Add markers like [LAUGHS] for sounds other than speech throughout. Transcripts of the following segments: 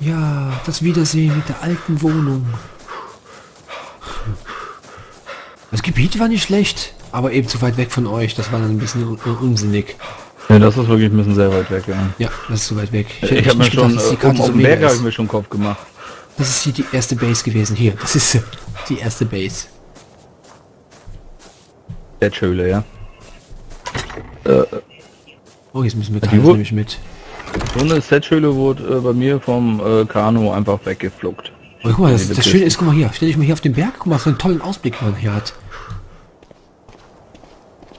Ja, das Wiedersehen mit der alten Wohnung. Das Gebiet war nicht schlecht, aber eben zu weit weg von euch. Das war dann ein bisschen un unsinnig. Ja, das ist wirklich ein bisschen sehr weit weg, ja. Ja, das ist zu weit weg. Ich, hätte habe mir schon, gedacht, dass die äh, Karte um, so um mega Berg habe ich mir schon Kopf gemacht. Das ist hier die erste Base gewesen. Hier, das ist die erste Base. Der Schöle, ja. Äh, Oh, jetzt müssen wir Wo- nämlich mit. So eine Setschöle wurde äh, bei mir vom äh, Kanu einfach weggefluckt. Oh, guck mal, das, das Schöne ist- guck mal hier, stell dich mal hier auf den Berg, guck mal, was für einen tollen Ausblick man hier hat.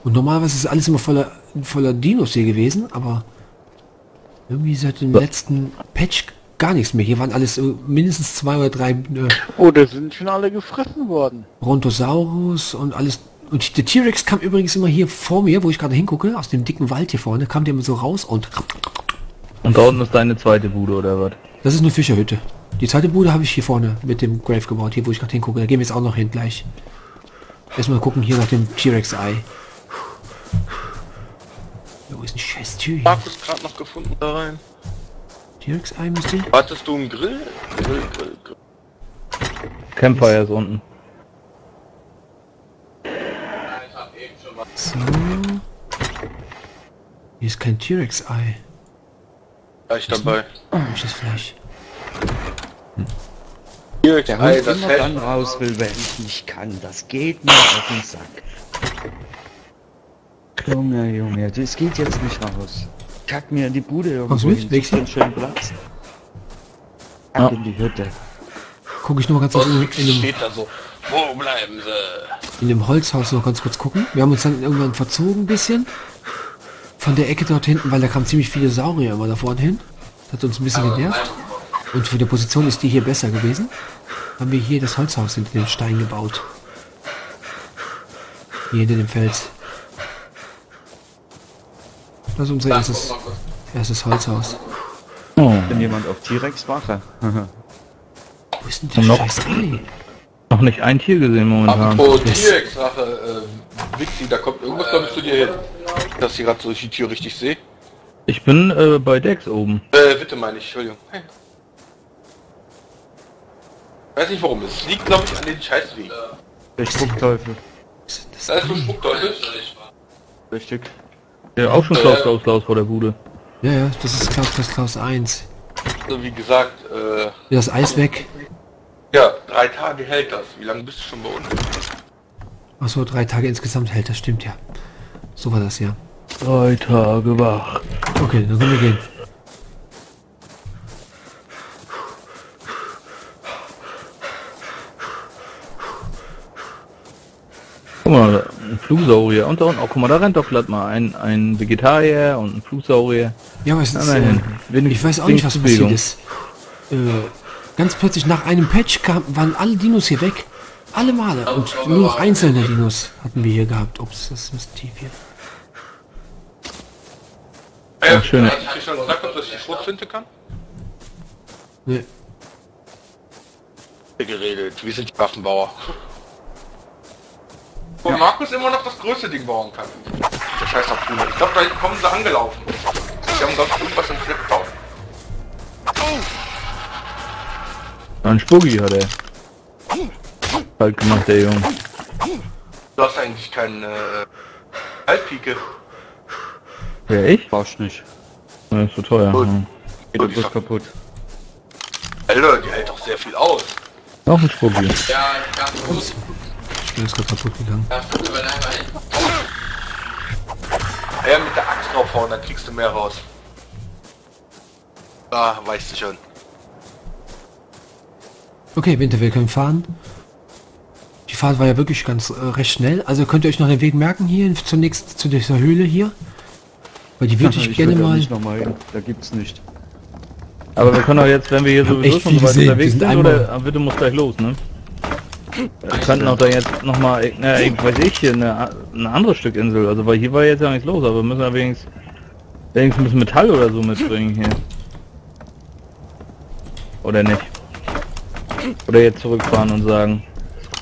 Und normalerweise ist alles immer voller, voller Dinos hier gewesen, aber irgendwie seit dem Ja. letzten Patch gar nichts mehr. Hier waren alles äh, mindestens zwei oder drei äh, Oh, da sind schon alle gefressen worden. Brontosaurus und alles. Und der T-Rex kam übrigens immer hier vor mir, wo ich gerade hingucke, aus dem dicken Wald hier vorne, kam der immer so raus und Und da unten ist deine zweite Bude oder was? das ist eine Fischerhütte. Die zweite Bude habe ich hier vorne mit dem Grave gebaut, hier wo ich gerade hingucke. Da gehen wir jetzt auch noch hin gleich. Erstmal gucken hier nach dem T-Rex-Ei. Wo ist ein scheiß Tür hier? Markus gerade noch gefunden da rein. T-Rex-Ei müsste. Wartest du einen Grill? Grill, Grill, Grill. Campfire ist unten. So. Hier ist kein T-Rex-Ei. Gleich dabei. Ist das Fleisch? Hier, Der Ei, Hund das immer dann raus will, wenn ich nicht kann. Das geht mir auf den Sack. Junge, Junge, das geht jetzt nicht raus. Kack mir in die Bude irgendwo du mit? hin, dir einen schönen Platz. Kack Ja. in die Hütte. Gucke ich mal ganz kurz in, in, steht da so. Wo bleiben sie? in dem Holzhaus noch ganz kurz gucken. Wir haben uns dann irgendwann verzogen ein bisschen. Von der Ecke dort hinten, weil da kamen ziemlich viele Saurier immer da vorne hin. Das hat uns ein bisschen genervt. Und für die Position ist die hier besser gewesen. Haben wir hier das Holzhaus hinter den Stein gebaut. Hier hinter dem Fels. Das ist unser erstes, erstes Holzhaus. Oh, Bin jemand auf T-Rex wache? Wo ist denn der Noch- noch nicht ein Tier gesehen momentan. Apropos Yes. T-Rex-Sache, äh, Wixi, da kommt irgendwas, glaube ich, zu dir hin. Dass ich gerade so die Tür richtig sehe. Ich bin äh, bei Dex oben. Äh, bitte meine ich, Entschuldigung. Hey. Weiß nicht warum, es liegt, glaube ich, an den Scheißwegen. Der Spuckteufel. Das ist so? Spuckteufel. Richtig. Ja, auch schon Klaus Klaus Klaus vor der Bude. Ja, ja, das ist Klaus Klaus Klaus 1. Also wie gesagt, äh, das Eis weg. ja, drei Tage hält das. Wie lange bist du schon bei uns? Achso, drei Tage insgesamt hält, das stimmt ja. So war das ja. Drei Tage wach. Okay, dann können wir gehen. Guck mal, ein Flugsaurier. Und da unten, oh, guck mal, da rennt doch glatt mal ein, ein Vegetarier und ein Flugsaurier. Ja, aber es ist, äh, Wenig- ich weiß auch nicht, was Bewegung. passiert ist. Äh, ganz plötzlich nach einem Patch kam, waren alle Dinos hier weg. Alle Male. Und nur noch einzelne Dinos hatten wir hier gehabt. Ups, das ist ein tief hier. Äh, schön. Hast du dir schon gesagt, ob das die Schrotflinte kann? Ne, Geredet, wir sind die Waffenbauer. Wo Markus immer noch das größte Ding bauen kann. Der scheiß Harpune. Ich glaube, da hinten kommen sie angelaufen. Die haben, ich, irgendwas im Schlepptau. Ein Spuggi hat er. Halt gemacht, der Junge. Du hast eigentlich keine äh, Halbpike. Ja, ich? Brauchst nicht. Ja, ist so teuer. Gut. Ja. Geht sag- kaputt. Alter, die hält doch sehr viel aus. Noch ein Spuggi. ich bin jetzt gerade kaputt gegangen. Ja, mit der Axt draufhauen, dann kriegst du mehr raus. Ah, weißt du schon. Okay, Winter, wir können fahren. Die Fahrt war ja wirklich ganz äh, recht schnell. Also könnt ihr euch noch den Weg merken hier zunächst zu dieser Höhle hier. Weil die würde [LAUGHS] ich, gerne will da mal... nicht nochmal hin. Da gibt's nicht. Aber wir können auch jetzt, wenn wir hier sowieso schon so weit gesehen. unterwegs sind oder aber bitte muss gleich los, ne? Wir könnten auch da jetzt nochmal, na, ich weiß ich, hier eine, ein anderes Stück Insel, also weil hier war jetzt ja nichts los, aber wir müssen ja wenigstens, wenigstens ein bisschen Metall oder so mitbringen hier. Oder nicht? Oder jetzt zurückfahren und sagen,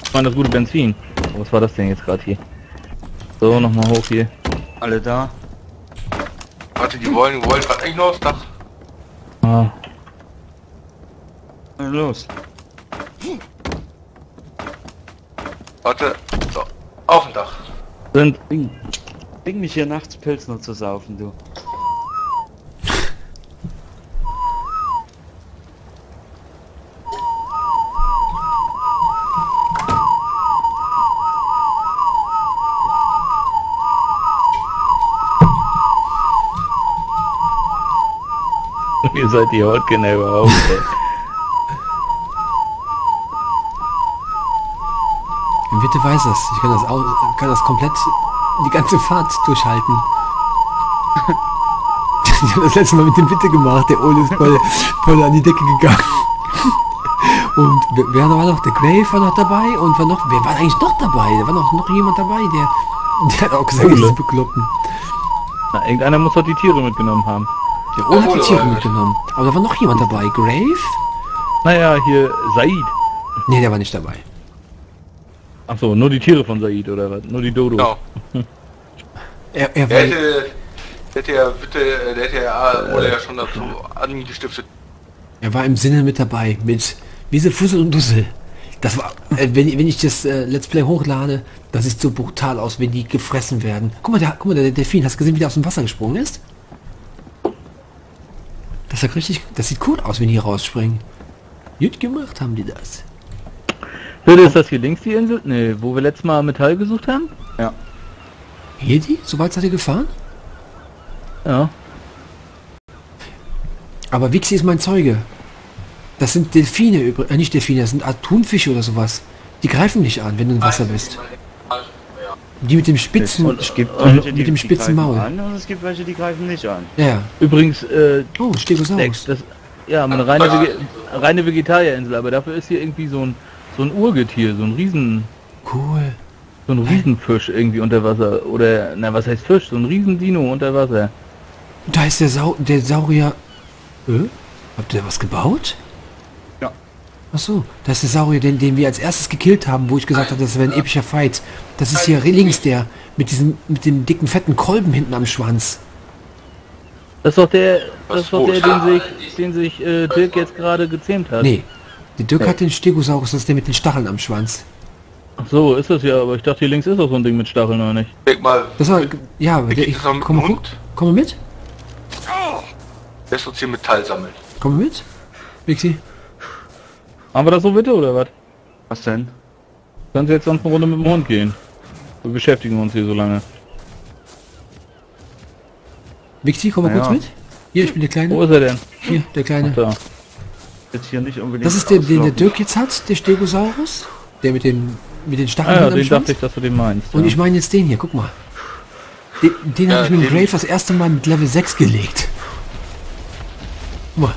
ich meine das gute Benzin. Was war das denn jetzt gerade hier? So, nochmal hoch hier. Alle da? Warte, die wollen, wollen gerade eigentlich nur aufs Dach. Ah, los. Warte. So. Auf dem Dach. Sind Bring, bring mich hier nachts Pilsner zu saufen, du. Ihr seid die Hautkinder überhaupt. ey. Witte weiß das. Ich kann das, auch, kann das komplett die ganze Fahrt durchhalten. [LAUGHS] ich habe das letzte Mal mit dem Witte gemacht. Der Ole ist voll, voll an die Decke gegangen. Und wer war noch? Der Grave war noch dabei und war noch, wer war eigentlich noch dabei? Da war noch, noch jemand dabei, der, der hat auch gesagt, Ole. diese Bekloppten. Na, irgendeiner muss doch die Tiere mitgenommen haben. Der Ole hat die Ole Tiere war mitgenommen. Aber da war noch jemand dabei. Grave? Naja, hier Said. Nee, der war nicht dabei. Achso, nur die Tiere von Said oder was? Nur die Dodo. Genau. [LAUGHS] Er, er Der war, hätte, der hätte ja bitte, der hätte ja Ole ja schon dazu angestiftet. er war im Sinne mit dabei. Mit Wiese, Fussel und Dussel. Das war, äh, wenn, wenn ich das äh, Let's Play hochlade, das sieht so brutal aus, wenn die gefressen werden. Guck mal, der, guck mal, der Delfin, hast du gesehen, wie der aus dem Wasser gesprungen ist? Das sieht richtig, das sieht cool aus, wenn die rausspringen. Gut gemacht haben die das. Bitte ist das hier links die Insel? Nee, wo wir letztes Mal Metall gesucht haben? Hier die? So weit seid ihr gefahren? Ja. Aber Wixi ist mein Zeuge. Das sind Delfine übrigens, äh, nicht Delfine, das sind Art Thunfische oder sowas. Die greifen nicht an, wenn du im Wasser bist. Die mit dem spitzen, Und- Es gibt Und welche, mit dem spitzen Maul. An und es gibt welche, die greifen nicht an. ja. Übrigens, äh, Oh, Stegosaurus. Das, ja, eine reine, Vege reine Vegetarierinsel, aber dafür ist hier irgendwie so ein, so ein Urgetier, so ein Riesen, Cool. so ein Riesenfisch irgendwie unter Wasser. Oder, na, was heißt Fisch? So ein Riesendino unter Wasser. Da ist der, Sau der Saurier. Äh? Habt ihr was gebaut? Ach so, das ist der Saurier, den, den wir als erstes gekillt haben, wo ich gesagt habe, das wäre ein epischer Fight. Das ist hier links der mit diesem mit dem dicken fetten Kolben hinten am Schwanz. Das ist doch der, das ist doch der, den sich, den sich äh, Dirk jetzt gerade gezähmt hat. Nee. Der Dirk hat den Stegosaurus, das ist der mit den Stacheln am Schwanz. Ach so, ist das ja, aber ich dachte hier links ist doch so ein Ding mit Stacheln oder nicht? Denk mal, Das war ja, der, ich, komm, komm, komm mal mit. lässt uns hier Metall sammeln. Komm mal mit. Wixi. Haben wir das so bitte oder was? Was denn? Kannst du jetzt sonst eine Runde mit dem Hund gehen? Wir beschäftigen uns hier so lange. Wixi, komm mal Ja. kurz mit. Hier, ich bin der Wo Kleine. ist er denn? Hier, der Kleine. Da. Jetzt hier nicht unbedingt. Das ist der, den der. Dirk jetzt hat, der Stegosaurus. Der mit dem mit den Stacheln Ah ja, den Schwanz. dachte ich, dass du den meinst. Und ja. ich meine jetzt den hier, guck mal. Den, den Ja, habe ich mit dem Grave das erste Mal mit Level 6 gelegt. Guck mal.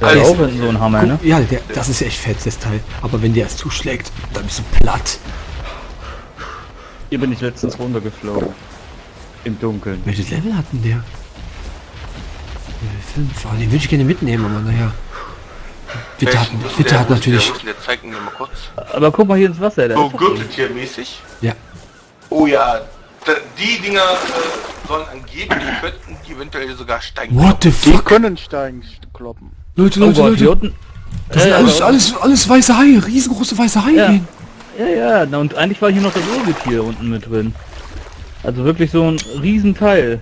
Der der auch so ein Hammer, ne? Ja, der, das ist echt fett, das Teil. Aber wenn der es zuschlägt, dann bist du platt. Hier bin ich letztens runtergeflogen. Im Dunkeln. Welches Level hat denn der? Level 5. Oh, den würde ich gerne mitnehmen, aber naja. Der? hat Wo ist der? natürlich... Der? Zeig ihn mir mal kurz. Aber guck mal hier ins Wasser, da So Gürteltiermäßig. Ja. Oh ja, die Dinger äh, sollen angeblich, könnten die eventuell sogar steigen. What the Die fuck? können steigen, kloppen. Leute, Oh Leute, hier Leute. unten. Das sind Ja, alles, ja, alles, alles weiße Haie. Riesengroße weiße Haie. Ja. Ja, ja, na, und eigentlich war hier noch das Urgetier unten mit drin. Also wirklich so ein Riesenteil.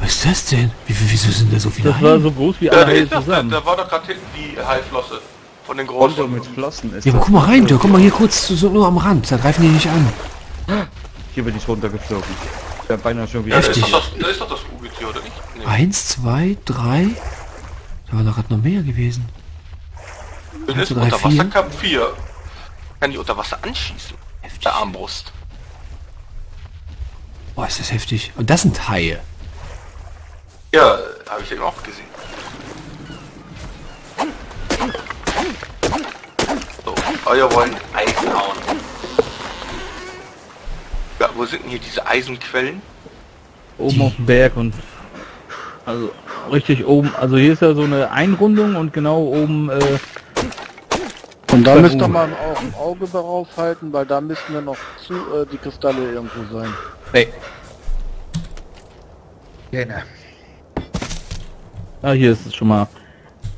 Was ist das denn? Wie, wie, wieso sind da so viele Das war Haie? so groß wie Ja, alle da, Haie da, zusammen. da war doch gerade hinten die Haiflosse von den großen. mit Flossen ist Ja, aber guck mal rein, Dirk. Guck mal hier kurz so, nur am Rand. Da greifen die nicht an. Hier bin ich runtergeflogen. Ich beinahe schon wieder. Ja, da ist, Heftig. doch das, da ist doch das Urgetier, oder nicht? Nee. Eins, zwei, drei. Da war doch gerade noch mehr gewesen. Eins, ist zwei, drei, unter vier. Wasser Cup 4. Kann die unter Wasser anschießen. Der Armbrust. Boah, ist das heftig. Und das sind Haie. Ja, habe ich eben auch gesehen. So, euer wollen Eisen hauen. Ja, wo sind denn hier diese Eisenquellen? Oben auf dem Berg und also richtig oben. Also hier ist ja so eine Einrundung und genau oben äh, Und da müsst ihr mal auch ein Auge darauf halten, weil da müssten dann noch zu äh, die Kristalle irgendwo sein. Nee. ah hier ist es schon mal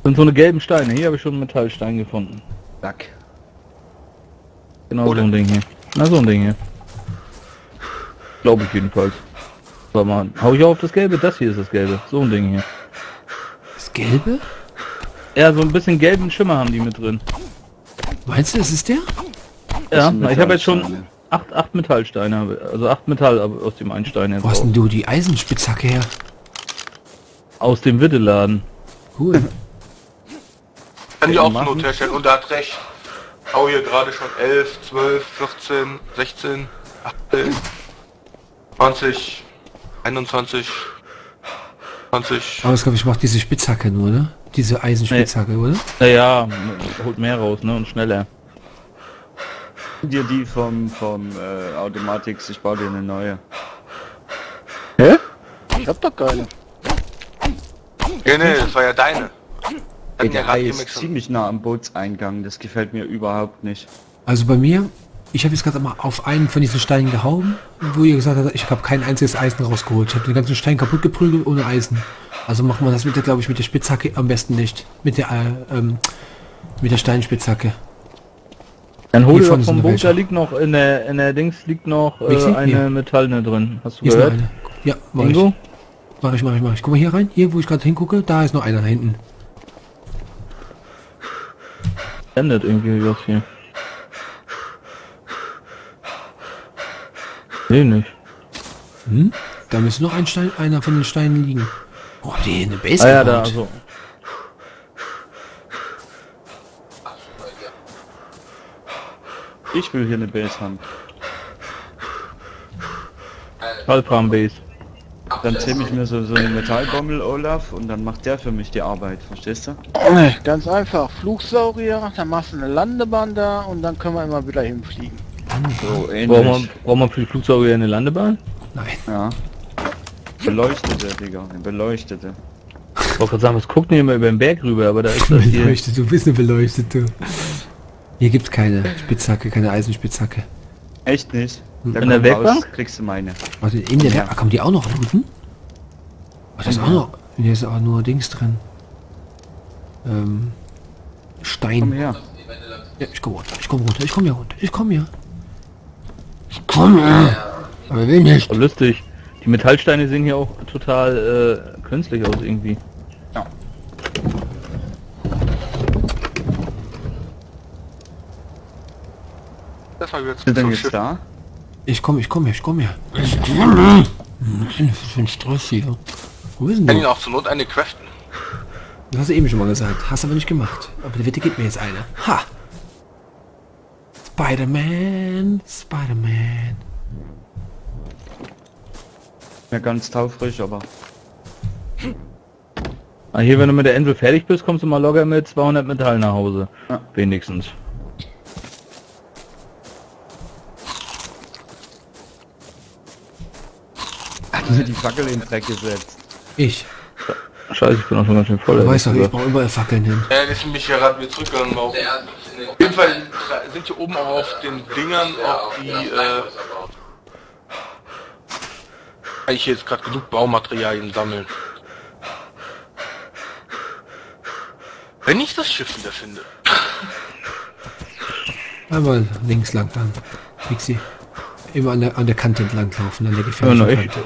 sind so eine gelben Steine. Hier habe ich schon einen Metallstein gefunden. Zack. Genau Oder? so ein Ding hier. Na, so ein Ding hier. Glaube ich jedenfalls. Warte mal, hau ich auf das Gelbe? Das hier ist das Gelbe. So ein Ding hier. Das Gelbe? Ja, so ein bisschen gelben Schimmer haben die mit drin. Meinst du, das ist der? Ja, na, ich habe jetzt schon acht, acht Metallsteine, also acht Metall aus dem einen Stein jetzt Wo hast denn du die Eisenspitzhacke her? Aus dem Witteladen. Cool. [LAUGHS] Kann die auch zur. Not herstellen und er hat recht. Hau hier gerade schon 11, 12, 14, 16, 18, 20, 21, 20. Aber das glaube ich macht diese Spitzhacke nur, ne? Diese Eisenspitzhacke, oder? Naja, holt mehr raus, ne? Und schneller. Dir die vom, vom äh, Automatix, ich baue dir eine neue. Hä? Ich hab doch keine. Nee, nee, das war ja deine. Ey, ja der Gimmicks ist ziemlich nah am Bootseingang, das gefällt mir überhaupt nicht. Also bei mir, ich habe jetzt gerade mal auf einen von diesen Steinen gehauen, wo ihr gesagt habt, ich habe kein einziges Eisen rausgeholt. Ich habe den ganzen Stein kaputt geprügelt ohne Eisen. Also machen wir das mit der, glaube ich, mit der Spitzhacke am besten nicht. Mit der, äh, ähm, mit der Steinspitzhacke. Dann hol dir vom Bunker welche. liegt noch in der in der Dings liegt noch äh, eine. Metallne drin. Hast du Hier gehört? Ja, mach ich. Ingo? Mach ich, mach ich, mach ich. Guck mal hier rein. Hier, wo ich gerade hingucke, da ist noch einer da hinten. Endet irgendwie was hier. Nee, nicht. Hm? Da müsste noch ein Stein, einer von den Steinen liegen. Oh, habt ihr hier eine Base Ah ja, da, also. Ich will hier eine Base haben. Halbram Base. Dann zähle ich mir so, so eine Metallbommel, Olaf, und dann macht der für mich die Arbeit, verstehst du? Ganz einfach. Flugsaurier, dann machst du eine Landebahn da und dann können wir immer wieder hinfliegen. So ähnlich. Braucht man, braucht man für die Flugzeuge eine Landebahn? Nein. Ja. Beleuchtete, Digga, eine beleuchtete. Ich wollte gerade sagen, was guckt denn immer über den Berg rüber, aber da ist das hier. Beleuchtet, du bist eine beleuchtete. Hier gibt's keine Spitzhacke, keine Eisenspitzhacke. Echt nicht? Da In der Werkbank? kriegst du meine. Warte, in der Ja. Werk- ah, kommen die auch noch looten? Oh, da ist auch noch. Hier ist auch nur Dings drin. Ähm. Stein. Komm her. Ja, ich komm runter, ich komm runter, ich komm hier runter, ich komm hier. Komm hier. Aber er will nicht. Oh, lustig. Die Metallsteine sehen hier auch total äh, künstlich aus irgendwie. Das war jetzt Sind denn jetzt da? Ich komm, ich komm hier, ich komm hier. Ich komm hier. Was für ein Stress hier. Wo ist denn Kann ihn du? auch zur Not eine craften. Das hast du eben schon mal gesagt. Hast aber nicht gemacht. Aber der Witte gibt mir jetzt eine. Ha! Spider-Man, Spider-Man. Ja, ganz taufrisch, aber Ah, hier, wenn du mit der Insel fertig bist, kommst du mal locker mit 200 Metall nach Hause. Ja. Wenigstens. hat mir die Fackel in den Dreck gesetzt. Ich. Scheiße, ich bin auch schon ganz schön voll. Du weißt doch, ich brauche überall Fackeln hin. Ja, das ist mich ja gerade wieder zurückgegangen. Auf, auf jeden Fall sind hier oben auch auf den Dingern auch die, äh, kann ich jetzt gerade genug Baumaterialien sammeln. Wenn ich das Schiff wieder finde. Einmal links lang dann. Pixie. Immer an der, an der Kante entlang laufen, an der Ja, gefährlichen na, ich, Kante.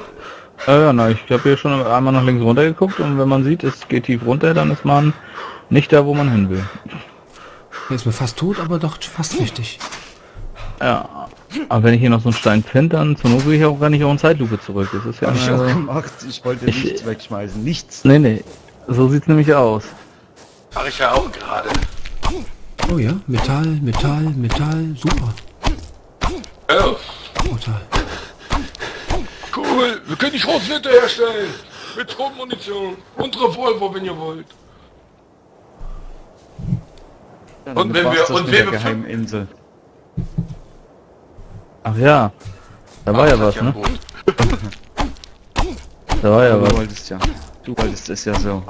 ja, ja, na, ich habe hier schon einmal nach links runter geguckt und wenn man sieht, es geht tief runter, dann ist man nicht da, wo man hin will. Er ist mir fast tot, aber doch fast richtig. Ja, aber wenn ich hier noch so einen Stein finde, dann zur Not will ich auch gar nicht auch in Zeitlupe zurück. Das ist ja Hab ich also, auch gemacht. Ich wollte Ich- nichts wegschmeißen. Nichts. Nee, nee. So sieht's nämlich aus. Mach ich ja auch gerade. Oh ja, Metall, Metall, Metall, super. Ja, Total. cool. Wir können die Schrotflinte herstellen. Mit Strommunition. Und Revolver, wenn ihr wollt. Ja, Und dann wenn wir- und wir- geheimen Insel. Ach ja. Da war Ach, ja was, ist ne? gut. [LAUGHS] Da war ja Du was. wolltest ja. Du wolltest es ja so.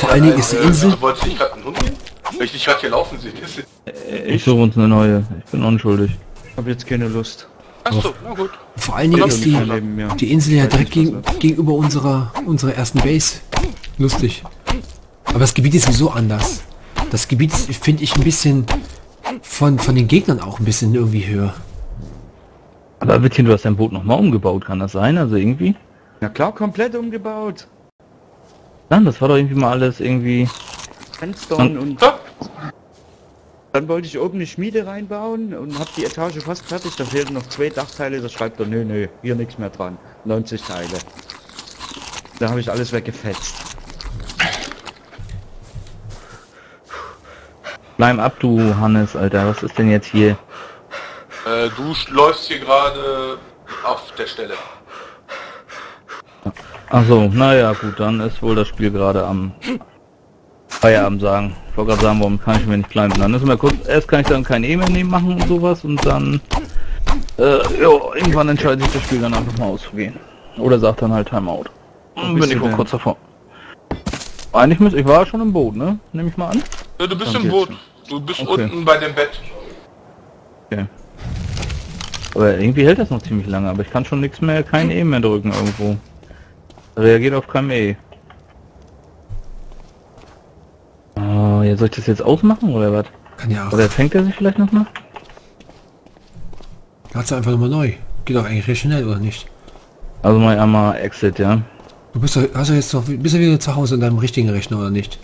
vor allen Dingen ist die Äh, Insel- Wolltest du nicht gerade einen Hund gehen? Wenn ich dich gerade hier laufen sehe. ist- Ich suche uns eine neue. Ich bin unschuldig. Ich hab jetzt keine Lust. Achso, na gut. Vor allen Dingen ist die, Leben die Insel ja direkt gegen, gegenüber unserer, unserer ersten Base. Lustig. Aber das Gebiet ist sowieso anders. Das Gebiet ist, finde ich, ein bisschen von, von den Gegnern auch ein bisschen irgendwie höher. Aber Wittchen, du hast dein Boot nochmal umgebaut, kann das sein? Also irgendwie? Na klar, komplett umgebaut. Nein, das war doch irgendwie mal alles irgendwie... Fenster Und- und Ja, dann wollte ich oben eine Schmiede reinbauen und hab die Etage fast fertig. Da fehlten noch zwei Dachteile. Da schreibt er, nö, nö, hier nichts mehr dran. 90 Teile. Da habe ich alles weggefetzt. Bleib ab, du Hannes, Alter. Was ist denn jetzt hier? äh, du läufst hier gerade auf der Stelle. Ach so, naja, gut, dann ist wohl das Spiel gerade am Feierabend sagen. Ich wollte gerade sagen, warum kann ich mir nicht bleiben? Dann ist mir kurz, erst kann ich dann kein E mehr nehmen machen und sowas und dann, äh, jo, irgendwann entscheidet sich das Spiel dann einfach mal auszugehen. Oder sagt dann halt Timeout. Bin ich wohl kurz davor. Eigentlich müsste, ich war schon im Boot, ne? Nehme ich mal an. Ja, du bist Dann im Boot. Du bist Okay. unten bei dem Bett. Okay. Aber irgendwie hält das noch ziemlich lange, aber ich kann schon nichts mehr, kein E mehr drücken irgendwo. Reagiert auf kein E. Oh, ja, soll ich das jetzt ausmachen oder was? Kann ja auch. Oder fängt er sich vielleicht noch mal? Kannst du einfach nochmal neu. Geht doch eigentlich recht schnell, oder nicht? Also mal einmal Exit, ja. Du bist doch, hast du jetzt doch, bist du wieder zu Hause in deinem richtigen Rechner, oder nicht?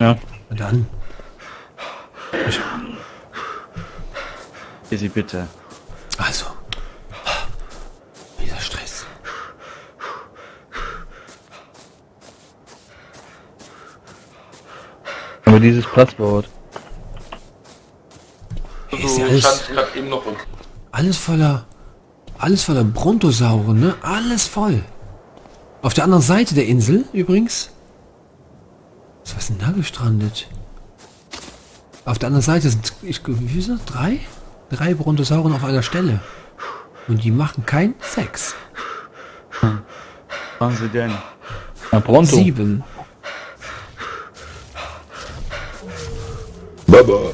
Ja. Na dann. Easy bitte. Also. Dieser Stress. Aber dieses Passwort. Du Ist ja alles-. Alles voller, alles voller Brontosauren, ne? Alles voll. Auf der anderen Seite der Insel übrigens. Was ist denn da gestrandet? Auf der anderen Seite sind, ich, wie ist das? Drei? Drei Brontosauren auf einer Stelle. Und die machen keinen Sex. Machen Sie denn? Na, Pronto. Sieben. Baba.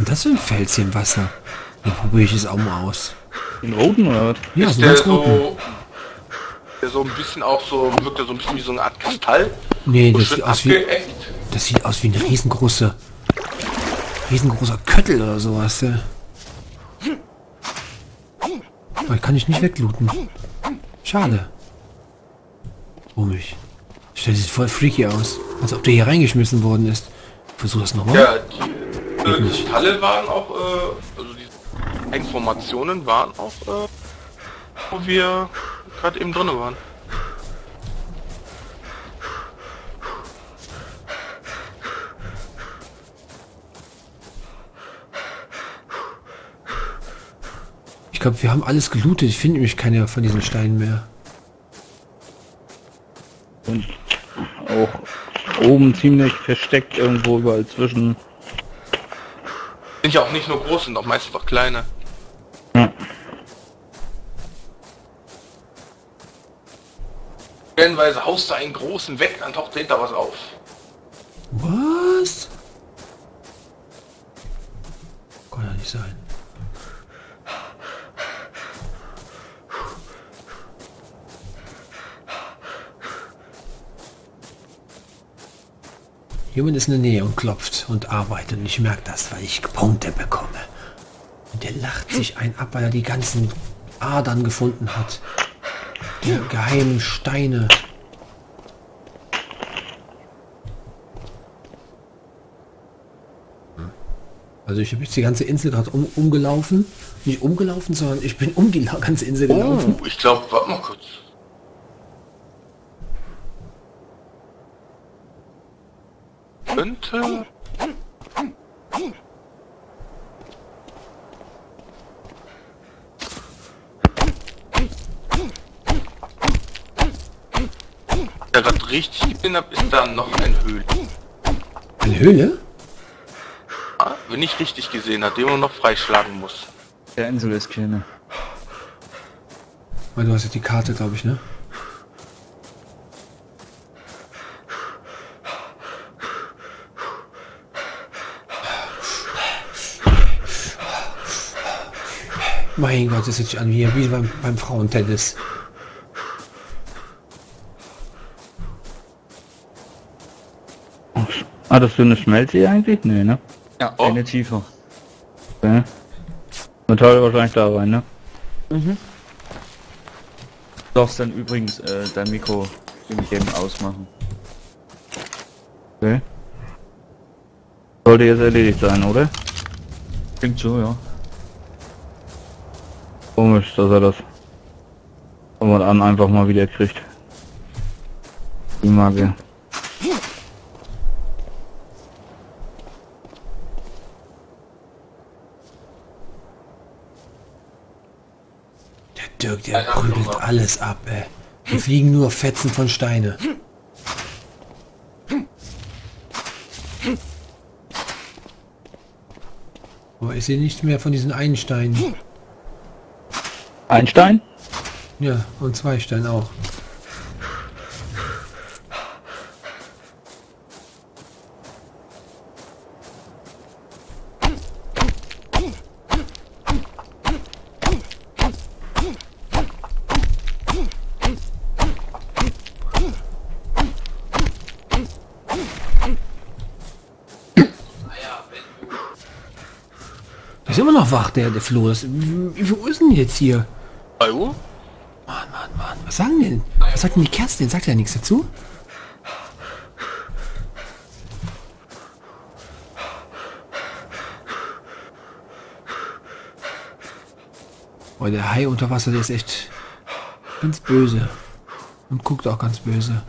Denn das für ein Fels hier im Wasser? Dann probiere ich es auch mal aus. Den roten oder was? Ja, ist so der ganz roten. so, der so ein bisschen auch so, wirkt er so ein bisschen wie so eine Art Kristall. Nee, das sieht aus wie, das sieht aus wie ein riesengroßer, riesengroßer Köttel oder sowas. Ja. Aber kann ich nicht weglooten. Schade. Komisch. Stellt sich voll freaky aus. Als ob der hier reingeschmissen worden ist. Versuch das nochmal. Ja, die äh, Kristalle waren auch, äh, also die Informationen waren auch, äh, wo wir gerade eben drin waren. Ich glaube, wir haben alles gelootet. Ich finde nämlich keine von diesen Steinen mehr. Und auch oben ziemlich versteckt irgendwo überall zwischen. Sind ja auch nicht nur große, sind auch meistens auch kleine. Ja. Stellenweise haust du einen großen weg, dann taucht dahinter was auf. Was? Kann ja nicht sein. Jemand ist in der Nähe und klopft und arbeitet und ich merke das, weil ich Punkte bekomme. Und der lacht sich ein ab, weil er die ganzen Adern gefunden hat. Die geheimen Steine. Also ich habe jetzt die ganze Insel gerade um, umgelaufen. Nicht umgelaufen, sondern ich bin um die ganze Insel gelaufen. Oh, ich glaube, warte mal kurz. Könnte... Ja, gerade richtig gesehen habe, ist da noch ein Höhle. Eine Höhle? Ah, Wenn ich richtig gesehen habe, den man noch freischlagen muss. Der Insel ist keine. Weil du hast jetzt die Karte, glaube ich, ne? Mein Gott, das sich an wie, wie beim, beim Frauentennis. Hattest du eine Schmelze hier eigentlich? Nee, ne? Ja, Oh. eine tiefer. Okay. Metall wahrscheinlich da rein, ne? Du darfst dann übrigens äh, dein Mikro im Game ausmachen. Okay. Sollte jetzt erledigt sein, oder? Klingt so, ja. Komisch, dass er das von an einfach mal wieder kriegt. Die Marke. Der Dirk, der prügelt alles ab, ey. Hier fliegen nur Fetzen von Steine. Aber ich sehe nichts mehr von diesen einen Steinen. Einstein? Ja, und zwei Steine auch. Ist immer noch wach, der, der Flo. Das, Uhr ist denn jetzt hier? 3 Uhr? Mann, Mann, Mann. Was sagen denn? Was sagt denn die Kerstin? Sagt ja nichts dazu? Oh, der Hai unter Wasser, der ist echt ganz böse. Und guckt auch ganz böse.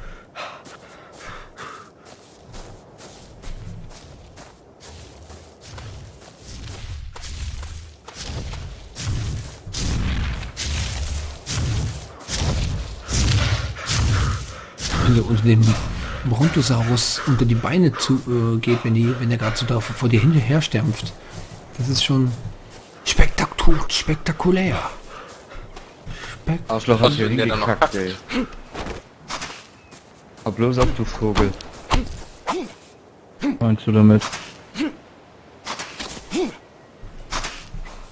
Du unter dem Brontosaurus unter die Beine zu äh, geht, wenn die, wenn der gerade so da vor dir hinterher stärmt. Das ist schon spektaku spektakulär. Spek Arschloch hast Was du hingekackt, kackt? ey. Hab bloß auf, du Vogel. Meinst du damit?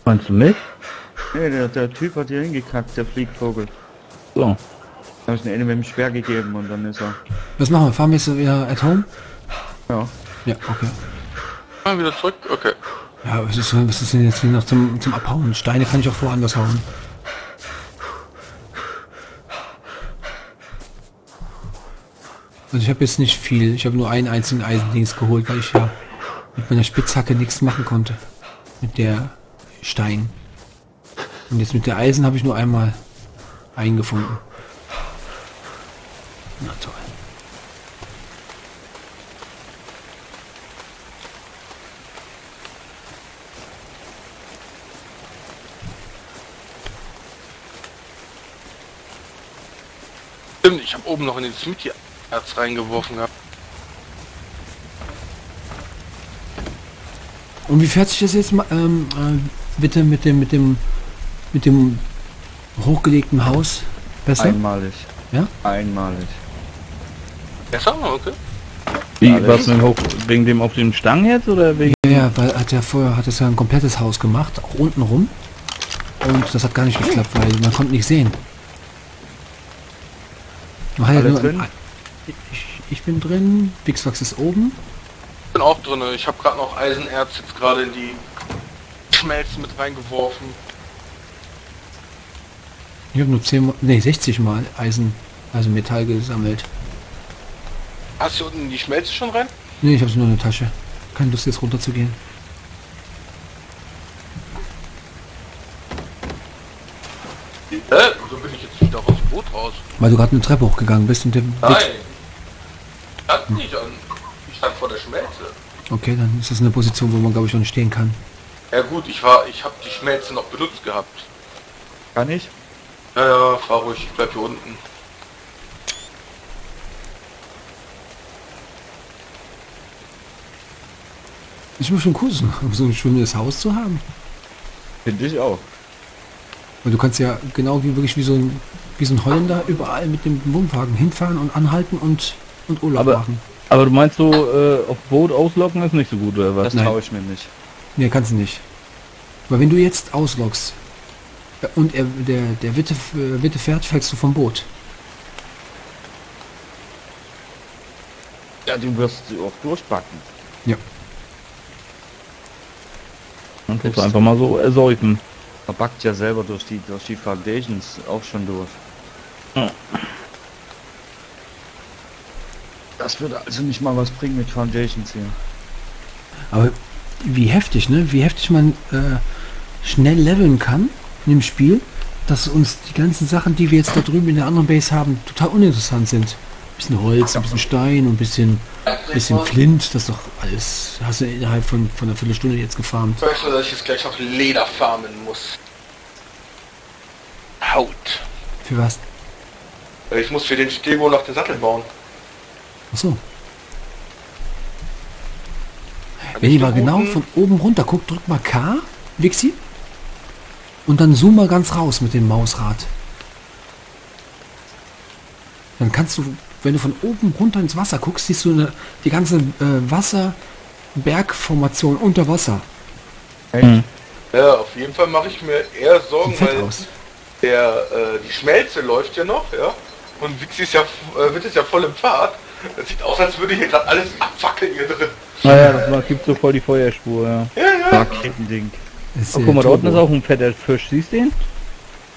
Meinst du mich? Nee, der, der Typ hat hier hingekackt, der Fliegvogel. So. Da hab ich eine mit dem Speer gegeben und dann ist er. Was machen wir? Fahren wir jetzt wieder at home? Ja. Ja, okay. Ah, wieder zurück? Okay. Ja, was ist, was ist denn jetzt hier noch zum, zum Abhauen? Steine kann ich auch woanders hauen. Also ich habe jetzt nicht viel. Ich habe nur einen einzigen Eisendings geholt, weil ich ja mit meiner Spitzhacke nichts machen konnte. Mit der Stein. Und jetzt mit der Eisen habe ich nur einmal eingefunden. Na toll. Stimmt, ich habe oben noch in den Smithy-Erz reingeworfen gehabt. Und wie fährt sich das jetzt ähm, äh, bitte mit dem mit dem mit dem hochgelegten Haus besser? Einmalig. Ja? Einmalig. Besser? Okay. Wie, Alles. was mit dem Hoch, wegen dem auf den Stangen jetzt oder wegen... Ja, ja, weil hat ja vorher hat es ja ein komplettes Haus gemacht, auch unten rum. Und das hat gar nicht geklappt, weil man konnte nicht sehen. Man hat ja nur drin? Ich, ich bin drin, Bixwax ist oben. Ich bin auch drin. Ich habe gerade noch Eisenerz jetzt gerade in die Schmelzen mit reingeworfen. Ich habe nur 10 mal, nee, 60 mal Eisen, also Metall gesammelt. Hast du unten in die Schmelze schon rein? Nee, ich habe nur eine Tasche. Keine Lust jetzt runter zu gehen. Hä? Wieso bin ich jetzt wieder aus dem Boot raus? Weil du gerade eine Treppe hochgegangen bist und der Nein. Stand nicht an. Ich stand vor der Schmelze. Okay, dann ist das eine Position, wo man glaube ich auch nicht stehen kann. Ja gut, ich war, ich habe die Schmelze noch benutzt gehabt. Kann ich? Ja, ja, fahr ruhig, ich bleib hier unten. Ist mir schon cool, [LAUGHS] so so ein schwimmendes Haus zu haben. Finde ich auch. Weil du kannst ja genau wie wirklich wie so ein wie so ein Holländer überall mit dem Wohnwagen hinfahren und anhalten und und Urlaub Aber- machen. Aber du meinst so, äh, auf Boot auslocken ist nicht so gut, oder was? Das Nein. traue ich mir nicht. Nee, kannst du nicht. Weil wenn du jetzt ausloggst, Und er, der, der Witte, äh, Witte fährt, fällst du vom Boot. Ja, du wirst sie auch durchbacken. Ja. Dann tust du einfach mal so ersäufen. Man backt ja selber durch die durch die Foundations auch schon durch. Ja. Das würde also nicht mal was bringen mit Foundations hier. Aber wie heftig, ne? Wie heftig man äh, schnell leveln kann in dem Spiel, dass uns die ganzen Sachen, die wir jetzt da drüben in der anderen Base haben, total uninteressant sind. bisschen Holz, ein bisschen Stein und ein bisschen, bisschen Flint, das ist doch alles. Hast du innerhalb von, von einer Viertelstunde jetzt gefarmt. Ich weiß nur, dass ich jetzt gleich noch Leder farmen muss. Haut. Für was? Ich muss für den Stego noch den Sattel bauen. Achso. Kann Wenn ich ihr mal genau von oben runter guckt, drückt mal K, Wixi. Und dann zoom mal ganz raus mit dem Mausrad. Dann kannst du, wenn du von oben runter ins Wasser guckst, siehst du eine, die ganze äh, Wasser-Bergformation unter Wasser. Hm. Ja, auf jeden Fall mache ich mir eher Sorgen, weil aus. der, äh, die Schmelze läuft ja noch, ja. Und Wixi ist ja, äh, wird es ja voll im Fahrt. Das sieht aus, als würde hier gerade alles abfackeln hier drin. Naja, das war, gibt so voll die Feuerspur, ja. Ja, ja. Ist, Oh, guck mal, da unten ist auch ein fetter Fisch, siehst du den?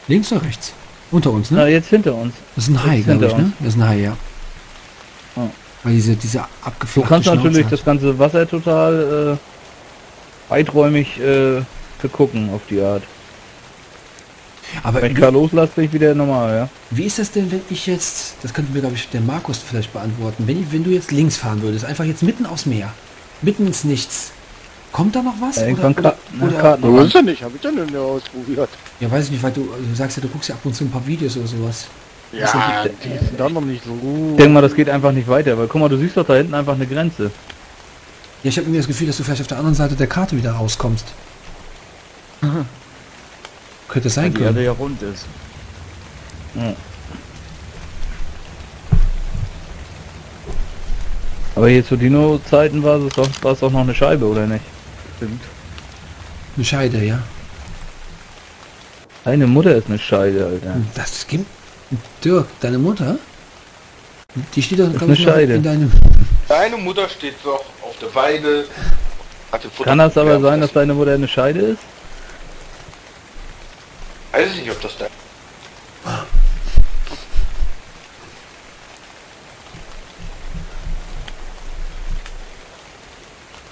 Links oder rechts? Unter uns, ne? Na, jetzt hinter uns. Das ist ein Hai, glaube ich, ne? Das ist ein Hai, ja. Weil diese, diese Du abgeflachte kannst Schnauze natürlich hat. das ganze Wasser total äh, weiträumig äh, begucken auf die Art. Aber Wenn ich wie, Karl loslasse, bin ich wieder normal, ja. wie ist das denn, wenn ich jetzt, das könnte mir, glaube ich, der Markus vielleicht beantworten, wenn, ich, wenn du jetzt links fahren würdest, einfach jetzt mitten aufs Meer, mitten ins Nichts, kommt da noch was? Ja, oder, oder, oder, Karten So ran. ist er nicht, habe ich ja nicht ausprobiert. ja, weiß ich nicht, weil du, du sagst ja, du guckst ja ab und zu ein paar Videos oder sowas. Ja, die sind dann noch nicht so Ich gut. denke mal, das geht einfach nicht weiter, weil guck mal, du siehst doch da hinten einfach eine Grenze. Ja, ich habe irgendwie das Gefühl, dass du vielleicht auf der anderen Seite der Karte wieder rauskommst. [LAUGHS] Könnte es Weil sein die Erde können. ja rund ist. Aber hier zu Dino-Zeiten war es doch, war es doch noch eine Scheibe, oder nicht? Stimmt. Eine Scheide, ja. Deine Mutter ist eine Scheide, Alter. Das gibt... Dirk, deine Mutter? Die steht doch, ist glaub eine ich, noch in deinem... Deine Mutter steht doch auf der Weide. Kann das aber sein, dass deine Mutter eine Scheide ist? Weiß ich nicht, ob das da...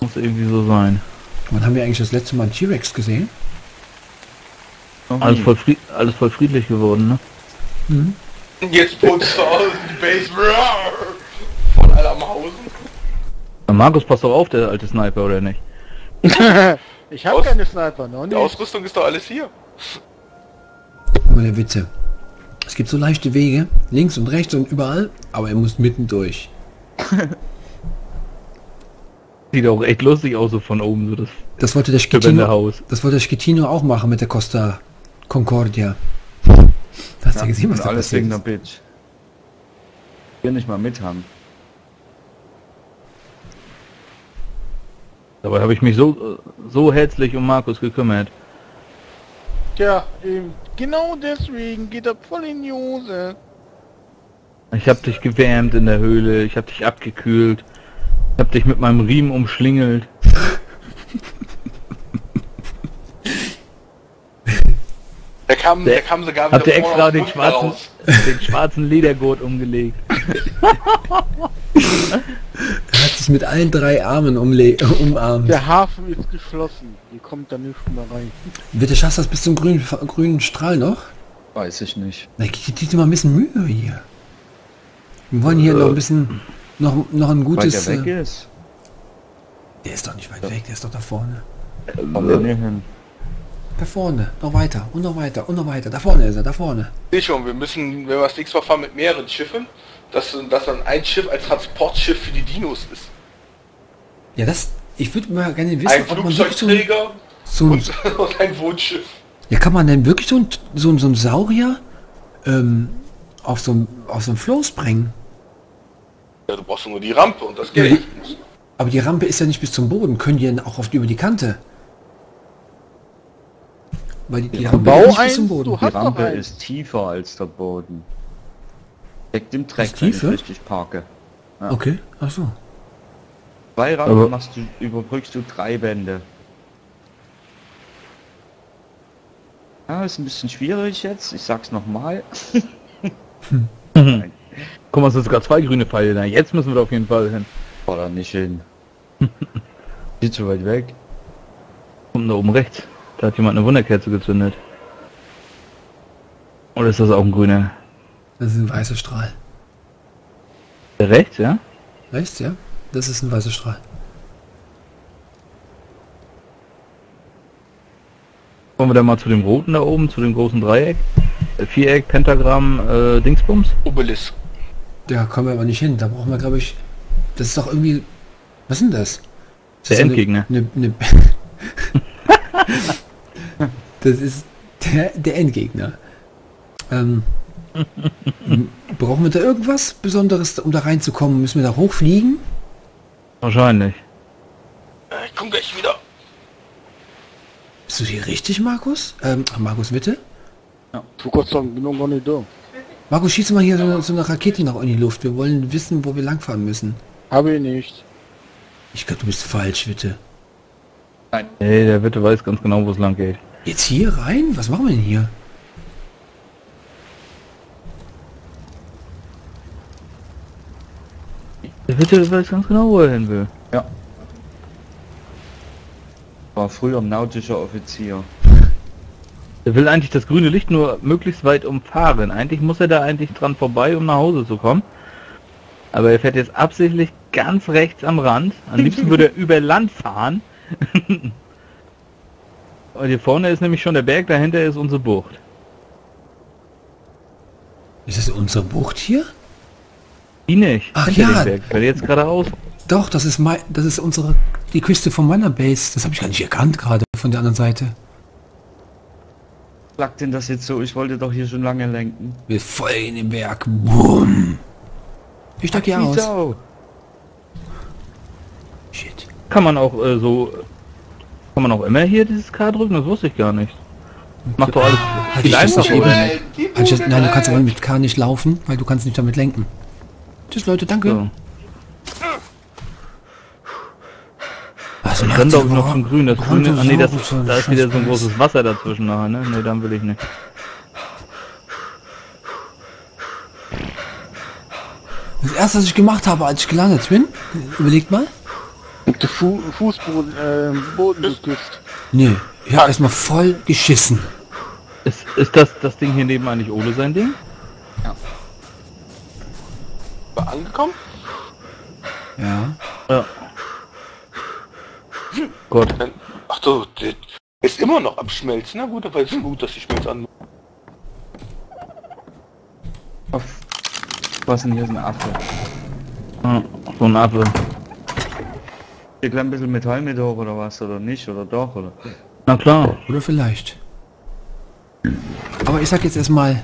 Muss irgendwie so sein. Wann haben wir eigentlich das letzte Mal einen T-Rex gesehen? Alles voll, alles voll friedlich geworden, ne? Mhm. Jetzt putzt zu Hause die Base. Von Alamhausen. Na, Markus, pass doch auf, der alte Sniper, oder nicht? [LAUGHS] ich habe Aus- keine Sniper, noch Die nicht. Ausrüstung ist doch alles hier. Der Witze. Es gibt so leichte Wege, links und rechts und überall, aber er muss mitten durch. [LAUGHS] Sieht auch echt lustig aus, so von oben, so das Das wollte der Gewändehaus. das wollte der Schettino auch machen mit der Costa Concordia. Hast du Ja, gesehen, was da alles passiert wegen der ist? Bitch. Wir nicht mal mit haben. Dabei habe ich mich so, so herzlich um Markus gekümmert. Tja, eben, genau deswegen geht er voll in die Hose. Ich habe dich gewärmt in der Höhle, ich habe dich abgekühlt, ich habe dich mit meinem Riemen umschlingelt. [LAUGHS] Der kam, der, kam sogar wieder Habt ihr extra den schwarzen, raus. [LAUGHS] den schwarzen Ledergurt umgelegt? [LAUGHS] Er hat sich mit allen drei Armen umle umarmt. Der Hafen ist geschlossen. Hier kommt da nicht mehr rein. Bitte schaffst du das bis zum grünen, grünen Strahl noch? Weiß ich nicht. Na, gib dir mal ein bisschen Mühe hier. Wir wollen hier noch ein bisschen, noch, noch ein Weil gutes... der weg äh, ist. der ist doch nicht weit weg, der ist doch da vorne. Kommen wir hin. Da vorne, noch weiter und noch weiter und noch weiter. Da vorne ist er, da vorne. Seh schon, wir müssen, wenn wir das nächste Mal fahren mit mehreren Schiffen, dass, dass dann ein Schiff als Transportschiff für die Dinos ist. Ja, das... Ich würde mal gerne wissen, Ein ob man wirklich so ein, Flugzeugträger so ein... und, [LAUGHS] und ein Wohnschiff. Ja, kann man denn wirklich so ein, so ein, so ein Saurier ähm, auf so ein, auf so ein Floß bringen? Ja, du brauchst nur die Rampe und das Ja, Geld. Aber die Rampe ist ja nicht bis zum Boden. Können die denn auch die, über die Kante? Weil die, die Ja, Rampe bau eins, zum Boden. Die Rampe ist tiefer als der Boden. Steckt im Dreck, Ist wenn ich richtig parke. Okay, ach so. Zwei Rampen Aber- machst du, überbrückst du drei Wände. Ja, ist ein bisschen schwierig jetzt. Ich sag's nochmal. [LAUGHS] Guck mal, es sind sogar zwei grüne Pfeile da. Jetzt müssen wir da auf jeden Fall hin. War da nicht hin. [LAUGHS] Viel zu weit weg. Kommt da oben rechts. Da hat jemand eine Wunderkerze gezündet. Oder ist das auch ein grüner? Das ist ein weißer Strahl. Rechts, ja? Rechts, ja? Das ist ein weißer Strahl. Kommen wir da mal zu dem roten da oben, zu dem großen Dreieck? Äh, Viereck, Pentagramm, äh, Dingsbums? Obelisk. Da kommen wir aber nicht hin. Da brauchen wir, glaube ich... Das ist doch irgendwie... Was ist denn das? Ist Der das so eine- Endgegner. Eine, eine [LAUGHS] [LAUGHS] das ist der, der Endgegner. Ähm, [LAUGHS] brauchen wir da irgendwas Besonderes, um da reinzukommen? Müssen wir da hochfliegen? Wahrscheinlich. Äh, Ich komm gleich wieder. Bist du hier richtig, Markus? Ähm, Markus, bitte? Du Gott sei Dank, bin noch gar nicht da. Markus, schieß mal hier so, eine- so eine Rakete noch in die Luft. Wir wollen wissen, wo wir langfahren müssen. Habe ich nicht. Ich glaube, du bist falsch, bitte. Ey, der Witte weiß ganz genau, wo es lang geht. Jetzt hier rein? Was machen wir denn hier? Der Witte weiß ganz genau, wo er hin will. War früher nautischer Offizier. [LAUGHS] Er will eigentlich das grüne Licht nur möglichst weit umfahren. Eigentlich muss er da eigentlich dran vorbei, um nach Hause zu kommen. Aber er fährt jetzt absichtlich ganz rechts am Rand. Am liebsten würde er [LAUGHS] über Land fahren. [LAUGHS] Und hier vorne ist nämlich schon der Berg, dahinter ist unsere Bucht. Ist das unsere Bucht hier? Die nicht. Ach ja. Berg. Jetzt geradeaus. Doch, das ist mein, das ist unsere, die Küste von meiner Base. Das habe ich gar nicht erkannt gerade von der anderen Seite. Sagt denn das jetzt so? Ich wollte doch hier schon lange lenken. Wir folgen dem Berg. Bumm. Ich steig hier aus. Shit. Kann man auch äh, so... Kann man auch immer hier dieses K drücken? Das wusste ich gar nicht. Macht doch alles Hatte ich das oder eben? ich das, nein, du kannst aber mit K nicht laufen, weil du kannst nicht damit lenken. Tschüss Leute, danke. So. Was Ich ihr doch noch zum Grün. Das Grüne... Ah nee, das, da ist wieder so ein großes Wasser dazwischen nachher, ne? Nee, dann will ich nicht. Das erste, was ich gemacht habe, als ich gelandet bin, überlegt mal. Der Fu Fußboden, äh, Boden geküsst. Nee, ich habe erstmal voll geschissen. Ist, ist das das Ding hier neben eigentlich Ole sein Ding? War angekommen? Ja. Ja. Gott. Ach so, der ist immer noch am Schmelzen. Na gut, aber ist gut, dass die Schmelze an. Was denn hier ist ein Affe? Ja, so ein Affe. Hier gleich ein bisschen Metall mit hoch oder was? Oder nicht? Oder doch? Oder? Na klar. Oder vielleicht. Aber ich sag jetzt erstmal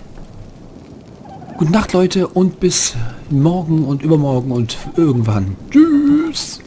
Gute Nacht Leute und bis morgen und übermorgen und irgendwann. Tschüss.